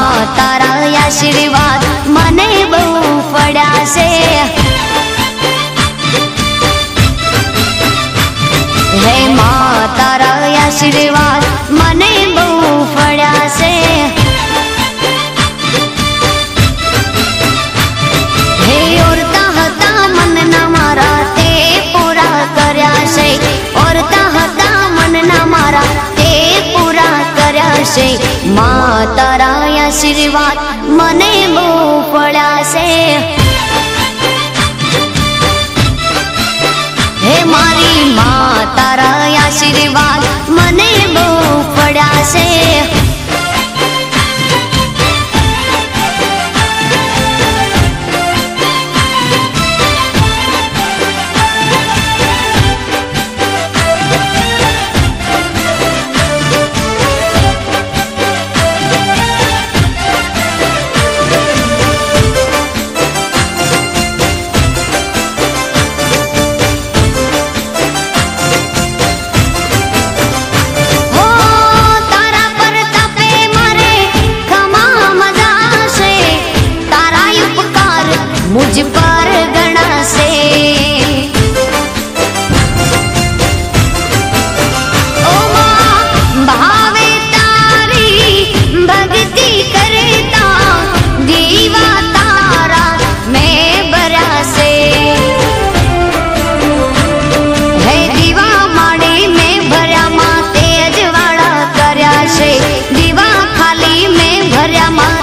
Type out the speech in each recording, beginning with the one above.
હા તારા આશીર્વાદ મને બહુ પડ્યા છે હે મા, તારા આશીર્વાદ મને બહુ પડ્યા છે હે ઓરતા હતા મનના મારા તે પૂરા કર્યા છે. ઓરતા હતા મનના મારા તે પૂરા કર્યા છે. મા, તારા આશીર્વાદ મને બહુ પડાશે હે મારી મા તારા આશીર્વાદ મને બહુ પડ્યા મુજ પર ગણાશે ભર્યા માં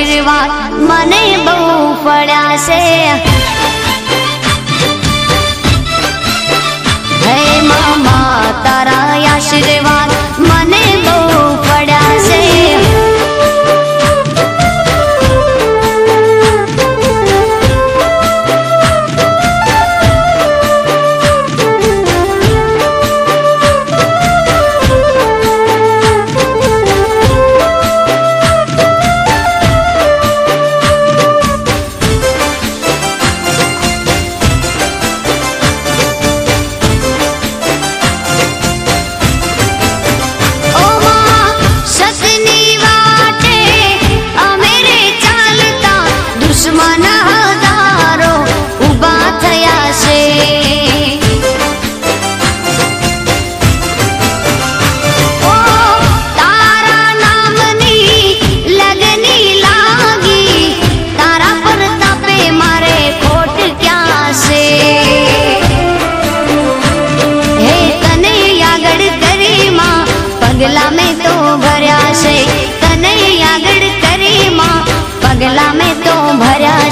આશીર્વાદ મને બહુ પડ્યા છે.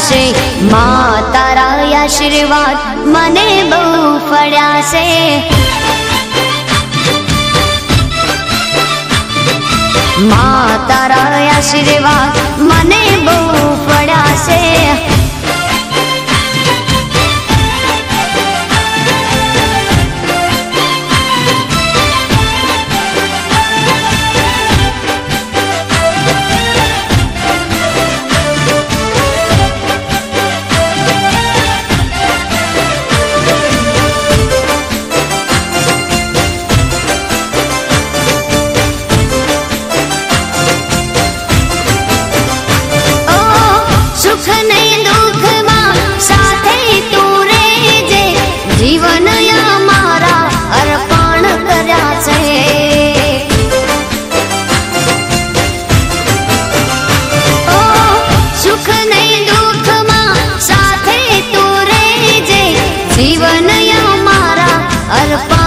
છે મા તારા આશીર્વાદ મને બહુ ફળ્યા છે મા તારા આશીર્વાદ મને બહુ ફળ્યા છે I